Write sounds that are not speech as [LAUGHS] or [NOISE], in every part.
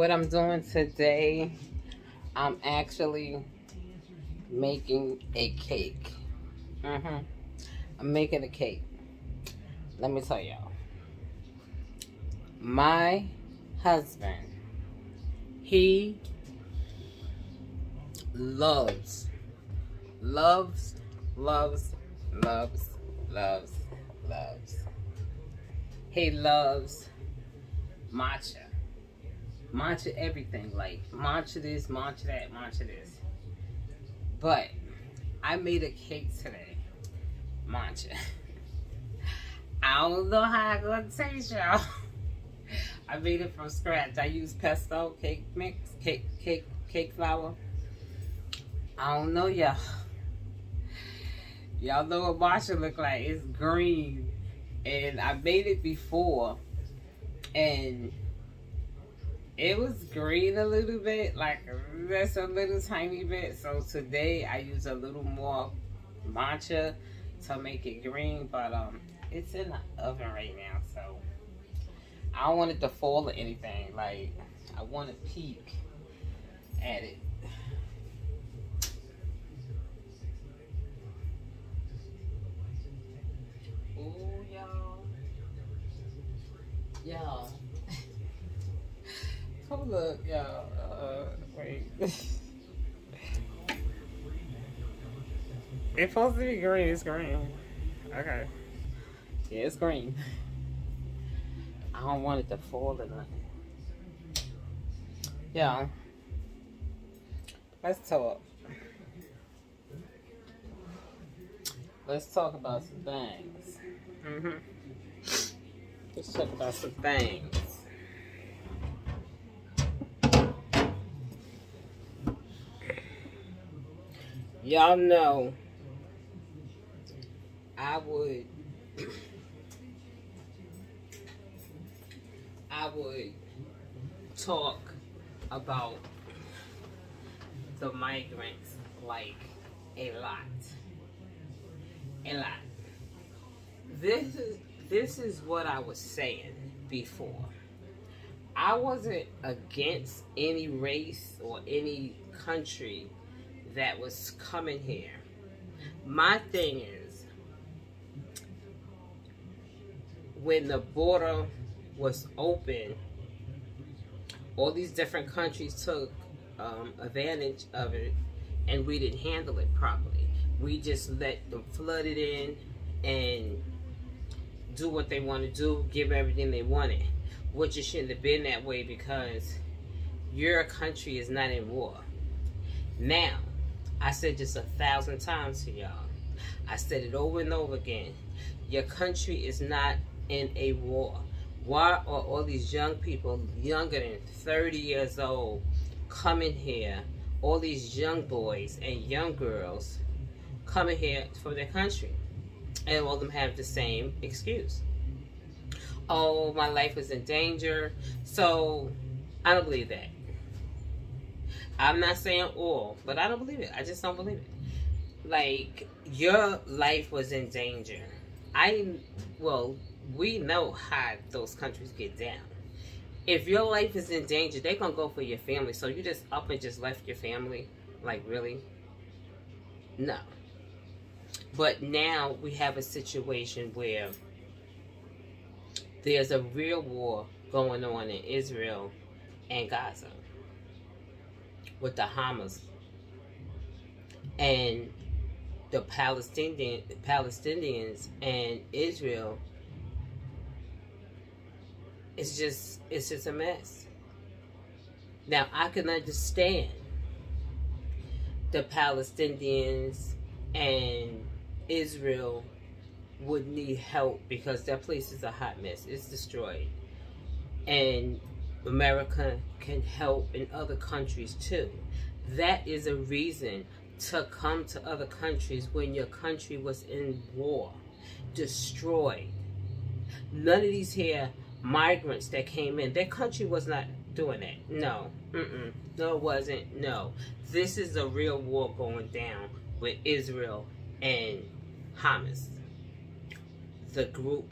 What I'm doing today, I'm actually making a cake. Mm-hmm. I'm making a cake. Let me tell y'all. My husband, he loves, loves, loves, loves, loves, loves. He loves matcha. Matcha everything. Like matcha this, matcha that, matcha this. But I made a cake today. Matcha. [LAUGHS] I don't know how I'm gonna taste y'all. [LAUGHS] I made it from scratch. I used Presto cake mix, cake, cake, cake flour. I don't know y'all. Y'all know what matcha look like. It's green. And I made it before. And it was green a little bit. Like just a little tiny bit. So today I use a little more matcha to make it green. But um, it's in the oven right now. So I don't want it to fall or anything. Like I want to peek at it. Ooh, y'all. Y'all. Come look, y'all. Uh, wait. it's supposed to be green. It's green. Okay. Yeah, it's green. I don't want it to fall or nothing. Yeah. Let's talk. Let's talk about some things. Mm hmm Let's talk about some things. Y'all know I would I would talk about the migrants like a lot. A lot. This is this is what I was saying before. I wasn't against any race or any country that was coming here. My thing is when the border was open, all these different countries took um, advantage of it and we didn't handle it properly. We just let them flood it in and do what they want to do, give everything they wanted. Which it shouldn't have been that way because your country is not in war. Now, I said this a thousand times to y'all. I said it over and over again. Your country is not in a war. Why are all these young people, younger than 30 years old, coming here? All these young boys and young girls coming here for their country. And all of them have the same excuse. Oh, my life is in danger. So, I don't believe that. I'm not saying all, but I don't believe it. I just don't believe it. Like, your life was in danger. I, well, we know how those countries get down. If your life is in danger, they're to go for your family. So you just up and just left your family? Like, really? No. But now we have a situation where there's a real war going on in Israel and Gaza with the Hamas and the Palestinian Palestinians and Israel it's just it's just a mess. Now I can understand the Palestinians and Israel would need help because that place is a hot mess. It's destroyed. And America can help in other countries too. That is a reason to come to other countries when your country was in war, destroyed. None of these here migrants that came in, their country was not doing that. No, mm-mm. no, it wasn't. No, this is a real war going down with Israel and Hamas, the group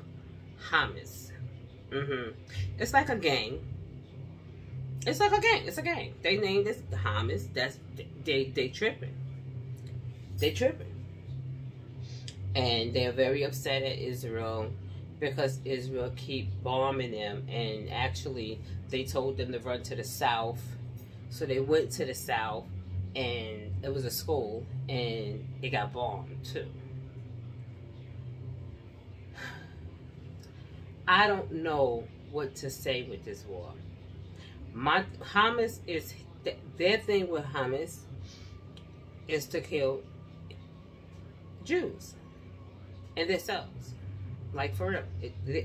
Hamas. Mm-hmm. It's like a gang. It's like a gang. It's a gang. They named this Hamas. That's they they tripping. They tripping. And they're very upset at Israel because Israel keep bombing them and actually they told them to run to the south. So they went to the south and it was a school and it got bombed too. [SIGHS] I don't know what to say with this war. My Hamas is their thing with Hamas is to kill Jews and themselves. Like for real,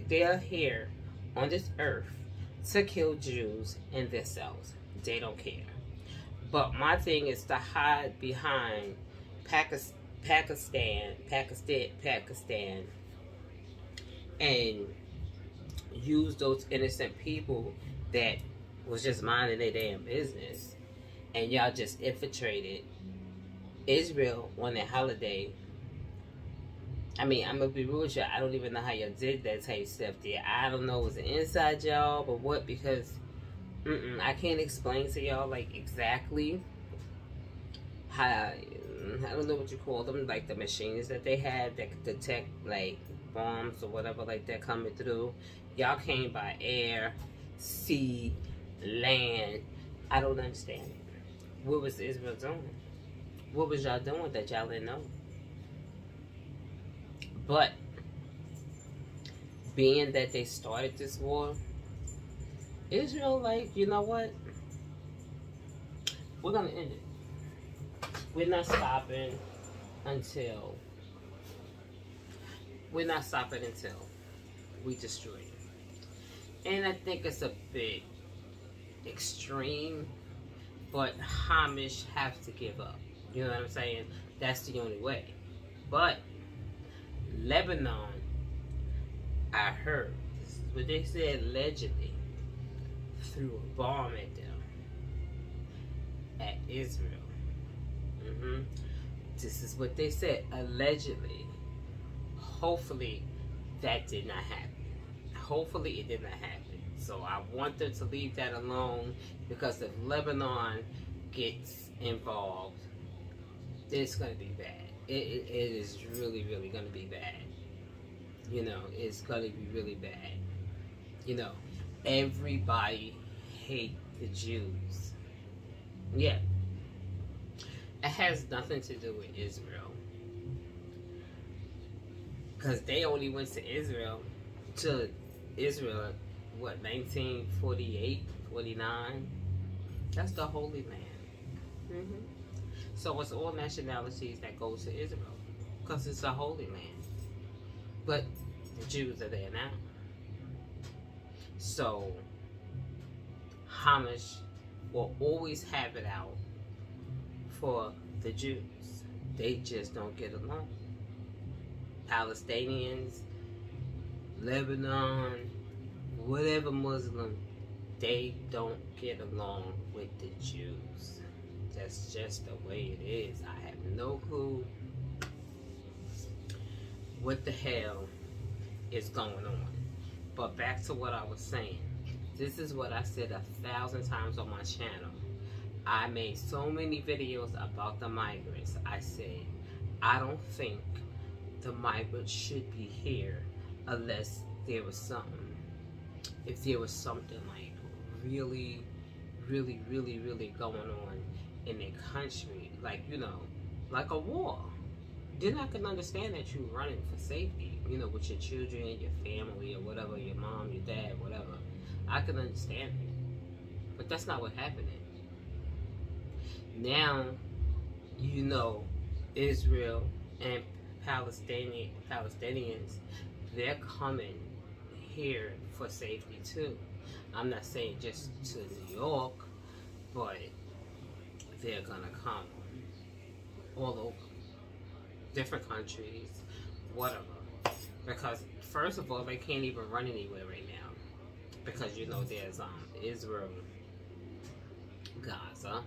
they are here on this earth to kill Jews and themselves. They don't care. But my thing is to hide behind Pakistan, Pakistan, Pakistan, Pakistan, and use those innocent people that was just minding their damn business, and y'all just infiltrated Israel on that holiday. I mean, I'm gonna be real with you. I don't even know how y'all did that type stuff there. I don't know, it was inside job or what? Because mm-mm, I can't explain to y'all like exactly how. I don't know what you call them, like the machines that they had that could detect like bombs or whatever like that coming through. Y'all came by air, sea, land. I don't understand it. What was Israel doing? What was y'all doing that y'all didn't know? But being that they started this war, Israel, like, you know what? We're gonna end it. We're not stopping until we're not stopping until we destroy it. And I think it's a bit extreme, but Hamas have to give up. You know what I'm saying? That's the only way. But Lebanon, I heard, this is what they said allegedly, threw a bomb at them, at Israel. Mm-hmm. This is what they said allegedly. Hopefully, that did not happen hopefully it did not happen. So I want them to leave that alone because if Lebanon gets involved, it's going to be bad. It, it, it is really, really going to be bad. You know, it's going to be really bad. You know, everybody hate the Jews. Yeah. It has nothing to do with Israel. Because they only went to Israel to Israel, what, 1948, 49? That's the Holy Land. Mm-hmm. So it's all nationalities that go to Israel because it's a Holy Land. But the Jews are there now. So Hamas will always have it out for the Jews. They just don't get along. Palestinians Lebanon, whatever Muslim, they don't get along with the Jews. That's just the way it is. I have no clue what the hell is going on. But back to what I was saying. This is what I said a thousand times on my channel. I made so many videos about the migrants. I said, I don't think the migrants should be here unless there was something, if there was something like really, really, really, really going on in their country, like, you know, like a war. Then I can understand that you're running for safety, you know, with your children, your family, or whatever, your mom, your dad, whatever. I can understand it. But that's not what happened. Now, you know, Israel and Palestinian Palestinians they're coming here for safety too. I'm not saying just to New York, but they're gonna come all over, different countries, whatever. Because first of all, they can't even run anywhere right now, because you know there's um Israel, Gaza,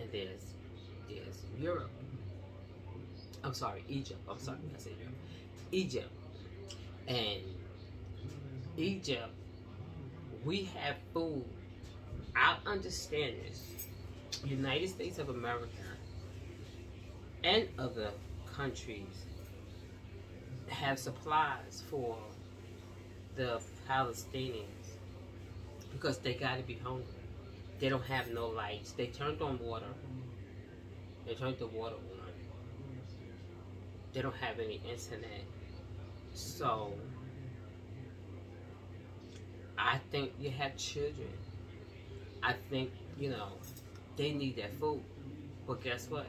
and there's there's Europe. I'm sorry, Egypt. I'm sorry, I said Europe. Egypt and Egypt We have food. I understand this. United States of America and other countries have supplies for the Palestinians because they got to be hungry. They don't have no lights. They turned on water. They turned the water on. They don't have any internet. So, I think you have children. I think, you know, they need that food. But guess what?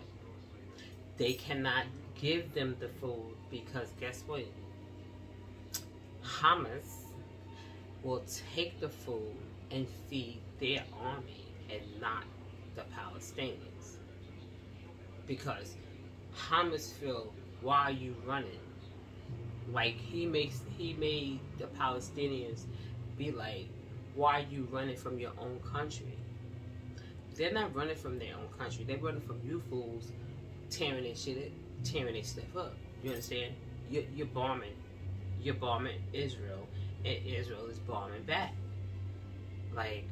They cannot give them the food because guess what? Hamas will take the food and feed their army and not the Palestinians. Because Hamas feel why are you running? Like he makes he made the Palestinians be like, why are you running from your own country? They're not running from their own country. They're running from you fools tearing their shit tearing their stuff up. You understand? You're, you're bombing. You're bombing Israel, and Israel is bombing back. Like,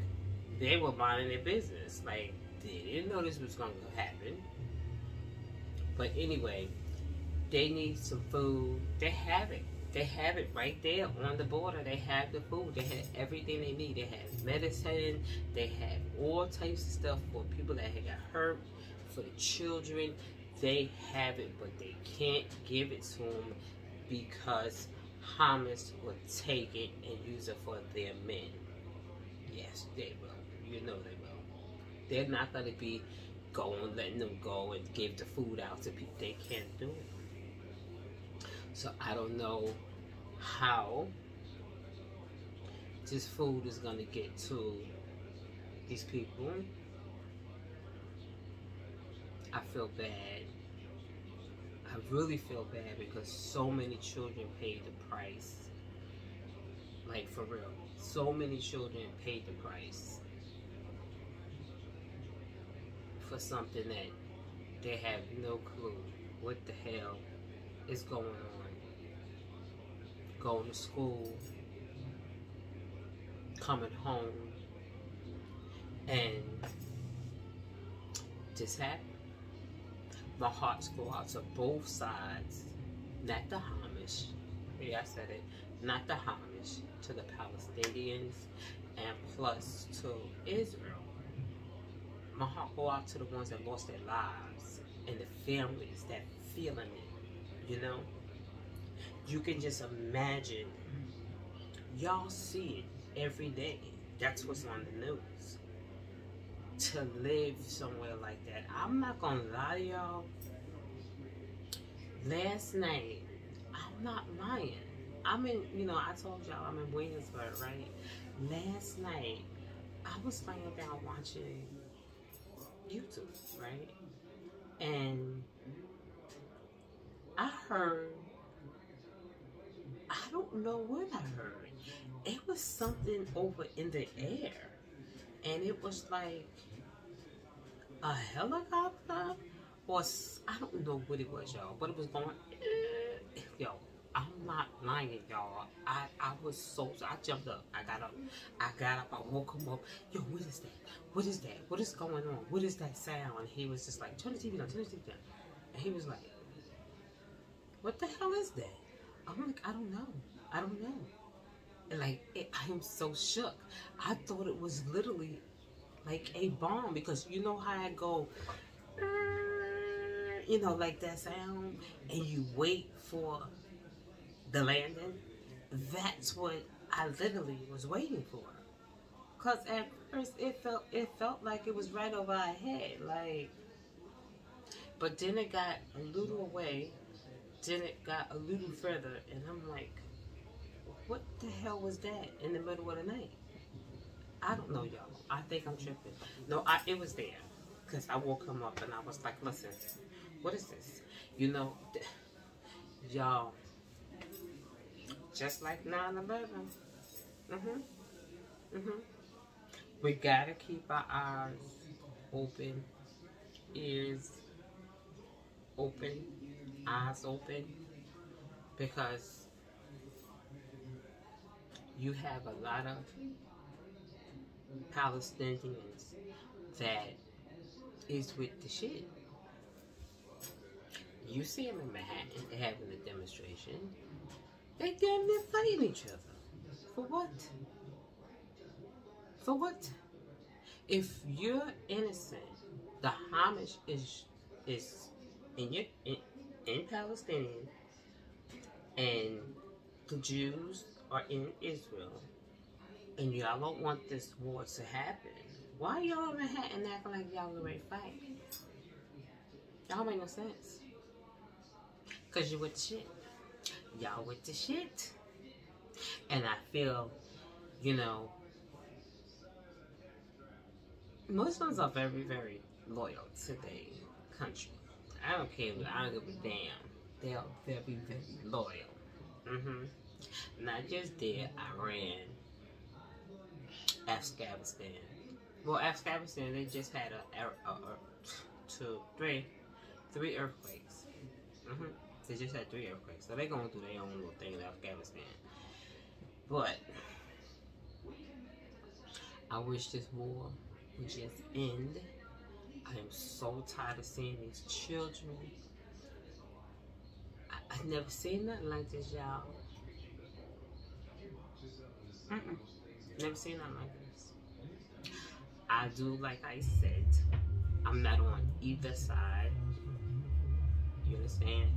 they were minding their business. Like, they didn't know this was going to happen. But anyway, they need some food. They have it. They have it right there on the border. They have the food. They have everything they need. They have medicine. They have all types of stuff for people that have got hurt, for the children. They have it, but they can't give it to them because Hamas will take it and use it for their men. Yes, they will. You know they will. They're not going to be going, letting them go and give the food out to people. They can't do it. So I don't know how this food is going to get to these people. I feel bad. I really feel bad because so many children paid the price. Like for real. So many children paid the price for something that they have no clue what the hell is going on. Going to school, coming home, and this happened. My hearts go out to both sides, not the Hamas. Yeah, I said it. Not the Hamas, to the Palestinians, and plus to Israel. My heart go out to the ones that lost their lives and the families that feeling it. You know, you can just imagine. Y'all see it every day. That's what's on the news to live somewhere like that. I'm not gonna lie to y'all. Last night, I'm not lying. I'm in, you know, I told y'all I'm in Williamsburg, right? Last night, I was laying down watching YouTube, right? And I heard, I don't know what I heard. It was something over in the air. And it was like, a helicopter or I don't know what it was, y'all, but it was going. Eh, yo, I'm not lying, y'all. I I was so I jumped up. I got up. I got up. I woke him up. Yo, what is that? What is that? What is going on? What is that sound? He was just like, turn the TV down. Turn the TV down. And he was like, what the hell is that? I'm like, I don't know. I don't know. And like, it, I am so shook. I thought it was literally like a bomb because you know how I go, you know, like that sound, and you wait for the landing. That's what I literally was waiting for. Cause at first it felt it felt like it was right over our head, like. But then it got a little away. Then it got a little further, and I'm like, what the hell was that in the middle of the night? I don't know, y'all. I think I'm tripping. No, I, it was there. Because I woke him up and I was like, listen, what is this? You know, y'all, just like 9-11. Mm-hmm. Mm-hmm. We gotta keep our eyes open, ears open, eyes open, because you have a lot of Palestinians that is with the shit. You see them in Manhattan having a demonstration. They damn near fighting each other. For what? For what? If you're innocent, the homage is is in your in, in Palestinian and the Jews are in Israel and y'all don't want this war to happen. Why y'all in Manhattan acting like y'all ready to fight? Y'all make no sense. Cause you with the shit. Y'all with the shit. And I feel, you know, Muslims are very, very loyal to their country. I don't care. I don't give a damn. They are very, very loyal. Mm-hmm. Not just there, Iran, Afghanistan. Well, Afghanistan, they just had a, a, a, a two, three, three earthquakes. Mm-hmm. They just had three earthquakes. So they're going through their own little thing in Afghanistan. But I wish this war would just end. I am so tired of seeing these children. I, I've never seen nothing like this, y'all. Mm-mm. Never seen nothing like this. I do, like I said, I'm not on either side. You understand?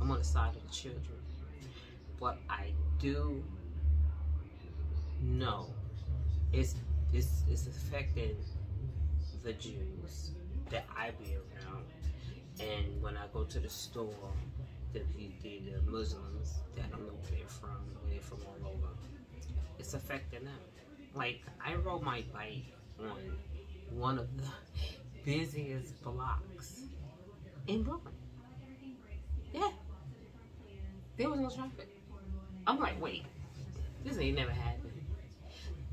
I'm on the side of the children. But I do know it's it's it's affecting the Jews that I be around. And when I go to the store, the the, the Muslims that I know where they're from, they're from all over, it's affecting them. Like I rode my bike on one of the [LAUGHS] busiest blocks in Brooklyn. Yeah. There was no traffic. I'm like, wait, this ain't never happened.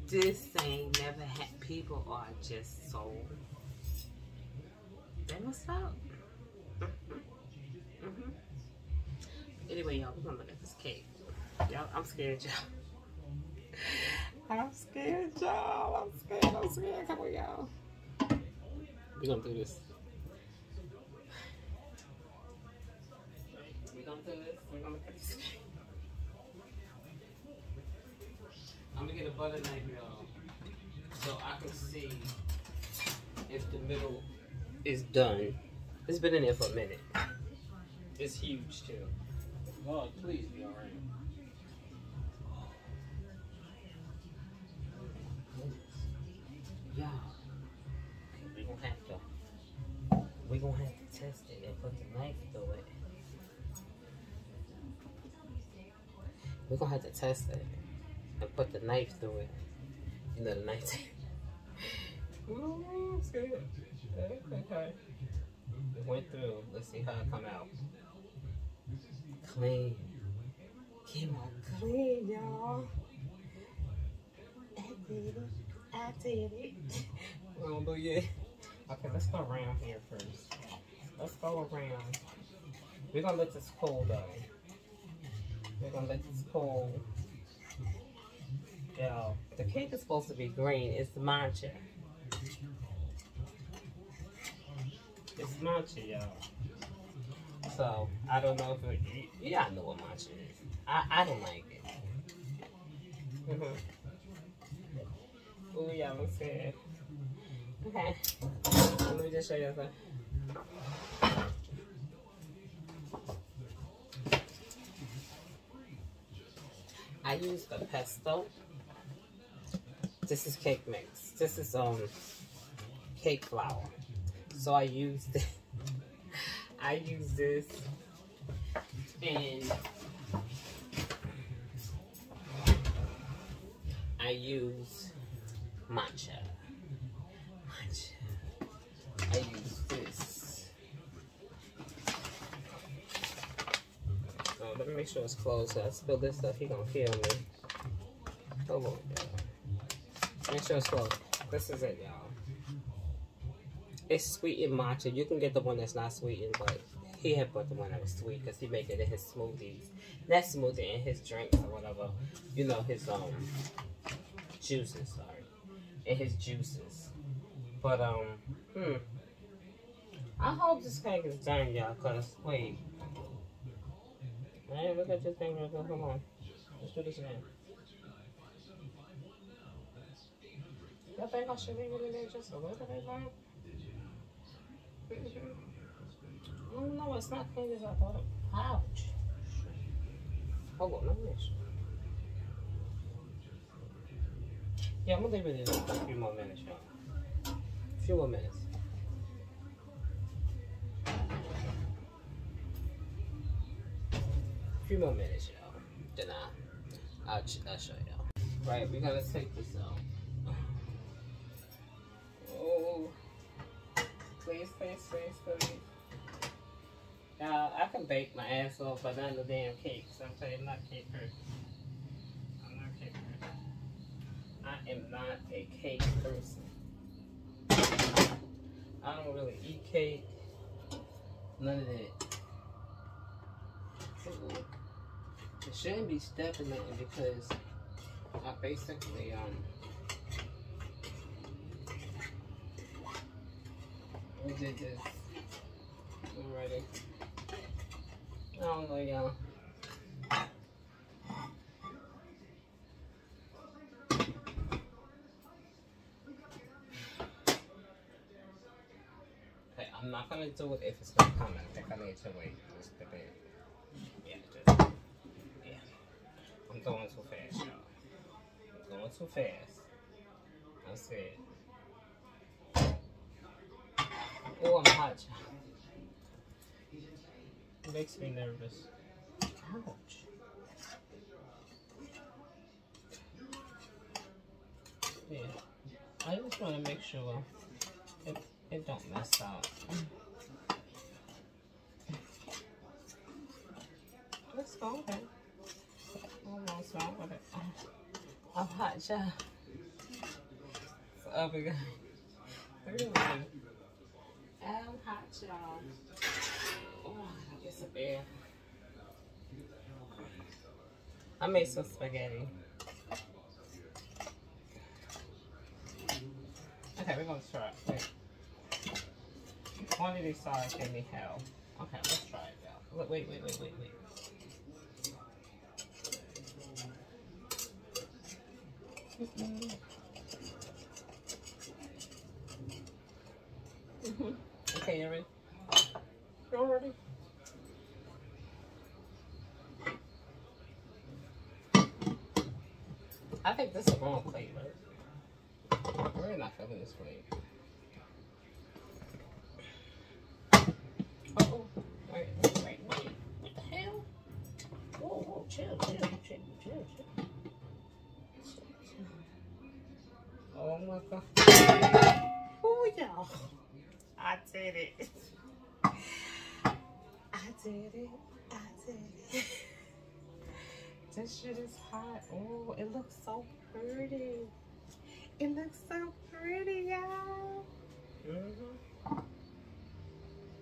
This ain't never had. People are just so. They must up. mm-hmm. Anyway, y'all, we're gonna look at this cake. Y'all, I'm scared, y'all. I'm scared, y'all. I'm scared. I'm scared. Come on, y'all. We're gonna do this. We're gonna do this. I'm gonna get a butter knife, y'all, so I can see if the middle is done. It's been in there for a minute. It's huge too. Lord, please be alright. Y'all, we gonna have to, we gonna have to test it and put the knife through it. We're gonna have to test it and put the knife through it. You know the knife. [LAUGHS] Ooh, I'm scared. Okay. Went through. Let's see how it come out. Clean. Came out clean, y'all. I did it. I did it. we don't do yet. Okay, let's go around here first. Let's go around. We're gonna let this cool though. We're gonna let this cool. Yo, the cake is supposed to be green. It's the matcha. It's matcha, y'all. So, I don't know if it, yeah, I know what matcha is. I, I don't like it. Mm-hmm. Oh, yeah. Okay. Let me just show you something. I use the Presto. This is cake mix. This is um cake flour. So I use this. [LAUGHS] I use this and I use matcha. Matcha. I use this. Oh, let me make sure it's closed. I spill this stuff. He gonna kill me. Y'all. Make sure it's closed. This is it, y'all. It's sweetened matcha. You can get the one that's not sweetened, but he had bought the one that was sweet because he make it in his smoothies. Not smoothie in his drinks or whatever. You know, his um juices, sorry. and his juices. But um, hmm. I hope this cake is done, y'all. Cause wait, hey, look at this thing real quick. Hold on, let's do this again. Y'all think I should in there just a little bit know. It's not clean as I thought. It. Ouch. Hold on, let me make. Yeah, I'm gonna leave it in a few more minutes, y'all. A few more minutes. A few more minutes, y'all. Then I, I'll, I'll show y'all. Right, we're gonna take this out. Please, please, please, please. Now, I can bake my ass off, but not the damn cake. So I'm saying I'm not cake person. I'm not cake person. I am not a cake person. I don't really eat cake. None of that. It shouldn't be stepping because I basically um we did this already. I don't know y'all. Okay, I'm not gonna do it if it's not coming. I think I need to wait just a bit. Yeah, just, yeah. I'm going too fast, y'all. I'm going too fast. That's it. Oh, I'm hot. It makes me nervous. Ouch. Yeah. I just want to make sure it, it don't mess up. Let's go okay. Almost wrong with it. I'm hot, y'all. So up again. I'm hot, y'all. Oh, I guess a bear. I made some spaghetti. Okay, we're gonna try it. Wait. One of these sides gave me hell. Okay, let's try it out. Wait, wait, wait, wait, wait. Mm -mm. Mm -hmm. Okay, you ready? You ready? I think this is the wrong plate, right? We're not filling this plate. Uh oh, wait, wait, wait, wait. What the hell? Whoa, whoa, chill, chill, chill, chill, chill. Oh my god. Oh, y'all. I did it. I did it. I did it. This shit is hot. Oh, it looks so pretty. It looks so pretty, y'all. Mm-hmm.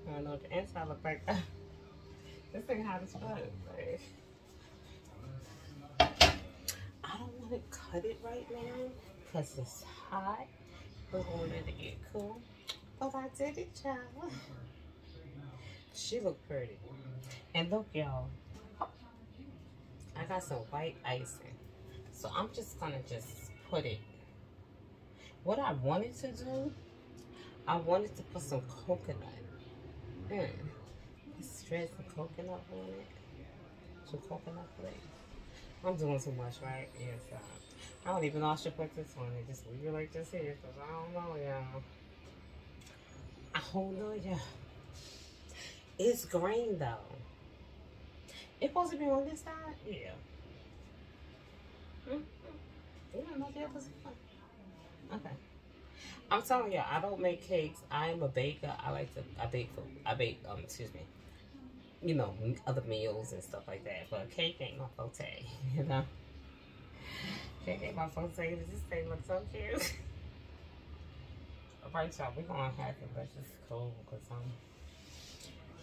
I don't know what the inside look like. [LAUGHS] this thing hot as fuck. Like, I don't want to cut it right now because it's hot. We're going to get cool. But I did it, y'all. She looked pretty. And look, y'all. I got some white icing. So I'm just going to just put it. What I wanted to do, I wanted to put some coconut. Mm. Shred some coconut on it. Some coconut flakes. I'm doing too much, right? Yes. Uh, I don't even know I should put this on it. Just leave it like this here. Because I don't know, y'all. I don't know, y'all. It's green, though. It's supposed to be on this side? Yeah. Mm -hmm. Yeah. Okay. I'm telling you, I don't make cakes. I am a baker. I like to, I bake food. I bake, um, excuse me, you know, other meals and stuff like that. But cake ain't my forte, [LAUGHS] you know? Cake ain't my forte. This thing looks so cute. [LAUGHS] All right, y'all, we're to have to let this cool because, um,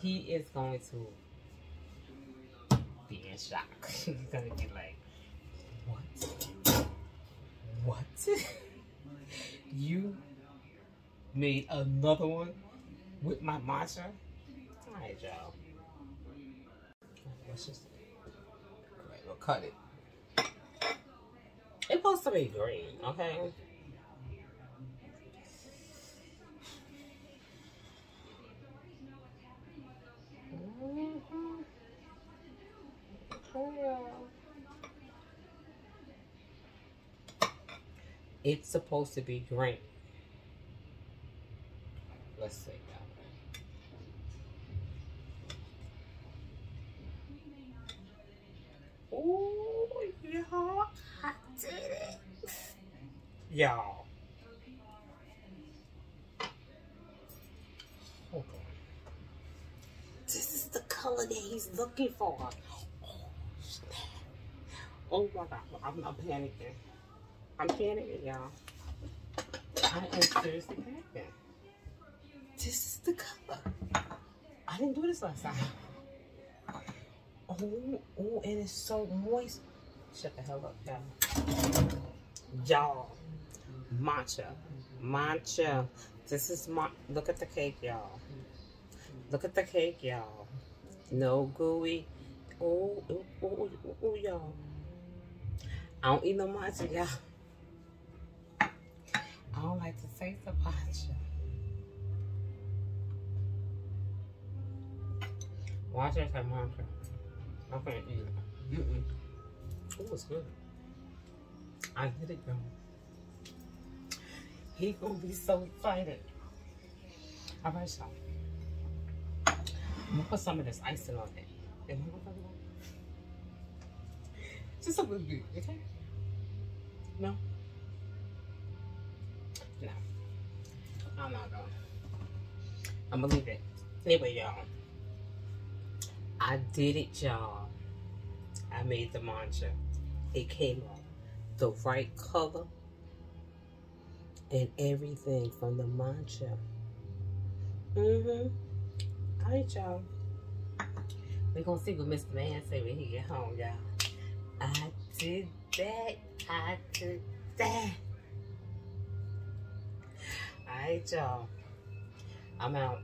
he is going to be in shock. [LAUGHS] He's gonna be like, what? What? [LAUGHS] you made another one with my matcha. All right, y'all. Let's just right, we'll cut it. It's supposed to be green, okay? Mm-hmm. It's supposed to be green. Let's see. Oh, y'all, I did it. Y'all. Hold on. This is the color that he's looking for. Oh, oh my God, I'm, I'm panicking. I'm panicking, y'all. I am seriously panicking. This is the color. I didn't do this last time. Oh, oh, and it's so moist. Shut the hell up, y'all. Y'all, matcha, matcha. This is my, look at the cake, y'all. Look at the cake, y'all. No gooey. Oh, oh, oh, oh, oh y'all. I don't eat no matcha, y'all. I don't like to taste the matcha. Watch it like matcha. I can't eat it. Mm-mm. Oh, it's good. I did it, y'all. He gonna be so excited. All right, y'all. I'm gonna put some of this icing on it. [LAUGHS] Just a little bit, okay? No? No. I'm not going. I'm gonna leave it. Anyway, y'all. I did it, y'all. I made the matcha. It came out the right color and everything from the matcha. Mm-hmm. All right, y'all. We're gonna see what Mr. Man say when he get home, y'all. I did that. I did that. All right, y'all. I'm out.